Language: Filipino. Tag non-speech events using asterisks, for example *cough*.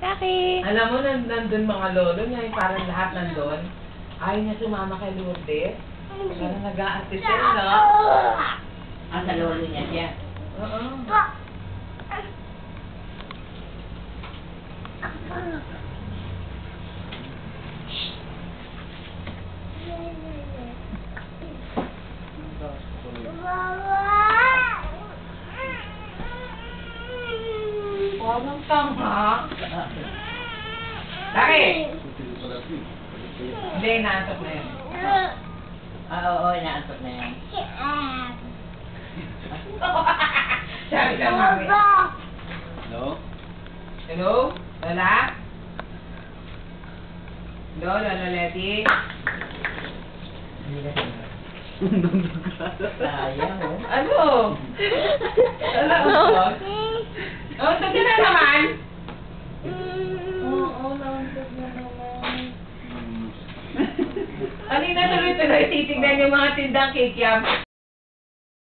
Jackie. Alam mo, nan nandun mga lolo niya, yung parang lahat nandun. Ayaw niya sumama kay Lourdes. Parang nag-a-assist siya, no? Ah, sa lolo niya siya. Oo. Huwag mong tanga. Laki! Hindi, naantok na yun. Ah, oo, inaantok na yan. *laughs* Sabi ka, mami. No? Hello? Lola? Hello, Lola Letty? *laughs* Sayang, oh. Ano? *laughs* Wala utot? Oh, Nauntot na tuloy-tuloy titignan yung mga tindang kikiam.